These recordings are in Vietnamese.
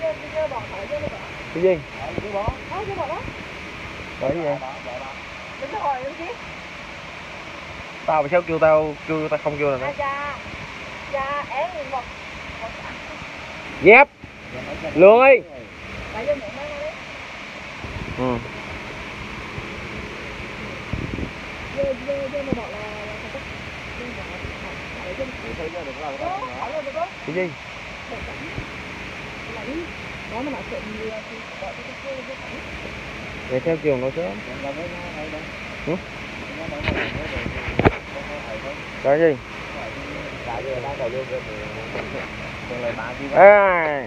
cái gì cái bởi gì vậy tao mà sao kêu tao kêu tao không kêu là À, dép Lương ơi. Đi. ừ cái gì Bỏ mà thì theo chiều nó sớm Ừ? Cái gì? À,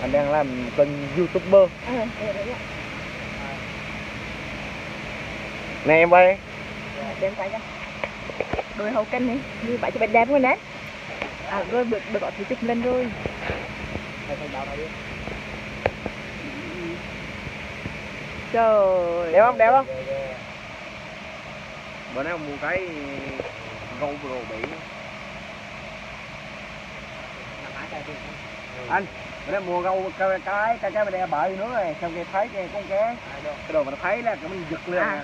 anh đang làm kênh youtuber. Ờ, nè em quay. Đem tay cho. Đôi hậu cân này như vậy cho bạn đẹp luôn đấy à rồi được được có thứ chụp lên rồi. Trời đẹp không đẹp không? bữa nay mua cái gâu bro bỉ anh bữa nay mua gâu cái cái cái cái bên đây bự nữa rồi xong cái thấy cái con đâu. cái đồ mà nó thấy là cái mình giật lên À.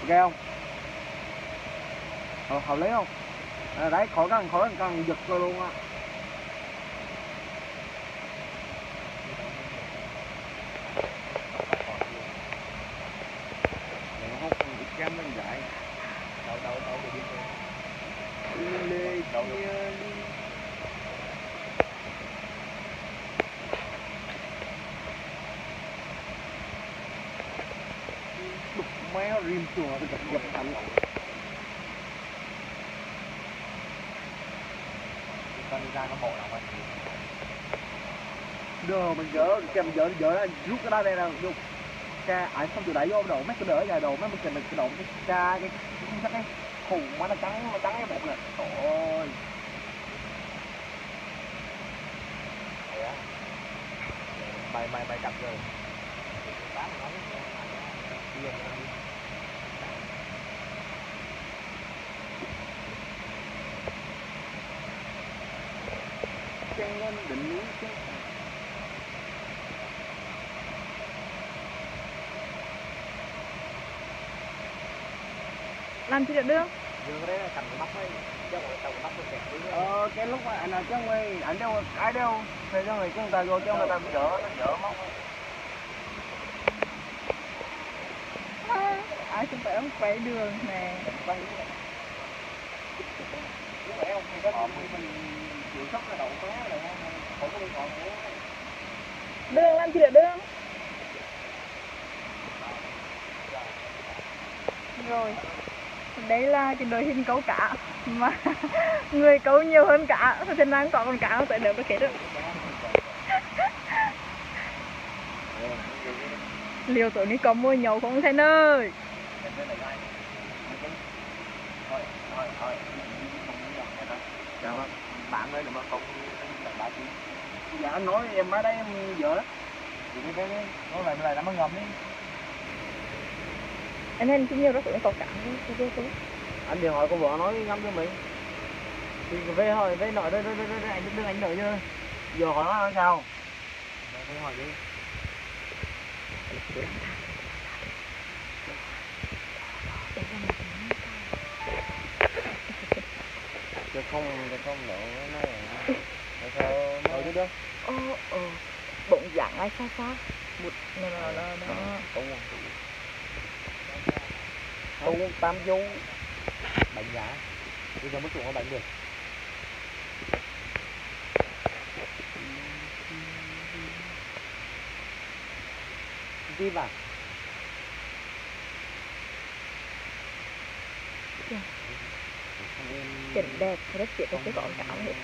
ok không? Hợp, hợp lý không à, đấy khỏi cần khỏi cần giật rồi luôn á. Nó hút ít cam lên vậy Đâu, đâu, đâu, để đi lê Đâu, đục méo rim chùa cái gặp gặp thành Con đi ra nó bộ nào vậy? đưa mình dỡ kèm dỡ dỡ rút cái đó đây là rút ca ai không chịu đẩy vô đồ mấy cái đỡ dài đồ mấy mình kèm mình cái đồ cái ca cái cái cái cái khùng mà nó trắng nó trắng cái bột nè ôi Thế á? Mày, mày, mày cặp rồi. Bán nó đi. Chân lên đỉnh núi chân làm chi được Dương cái đấy là cầm cái nóc ấy. Chứ không phải cầm cái nóc nó kẹt ấy. ờ cái lúc mà anh nào chứ mày anh đâu ai đâu thì cho người chúng ta vô cho người ta bị dỡ nó dỡ móc ai không phải ông quay đường nè quay chịu sốc đi đương làm chi được đương rồi đấy là cái đội hình câu cá mà người câu nhiều hơn cá thì năng có con cá nó tới được cái được liều tối nay có mua nhậu không thanh ơi Chào bác. Bạn ơi, đừng mà không bạn chị Dạ anh nói em ở đây em dở lắm. Thì cái cái nó lại lại nó ngầm đi. anh nên chỉ nhiều đó cũng cá cái cái cái Anh điện thoại của vợ nói ngâm cho mình. Thì về hỏi về nói đây đây đây đây anh đừng anh đợi chưa? Giờ hỏi nó sao? Mày hỏi đi. Chứ không chứ không đỡ nó này. Tại sao nó chứ đó? ờ ờ bụng dạng ai xa xa một nó nó nó nó Không. Không tam du. Bệnh giá. Bây giờ mất chuộng nó bệnh được. Gì bà? Cảnh đẹp rất tiện cái quảng cáo hết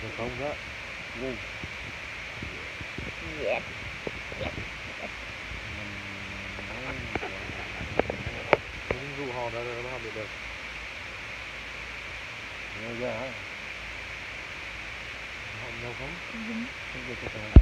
Được không đó? Ngu. yes har där över Hammarby. Ja, ja. Han har kommit.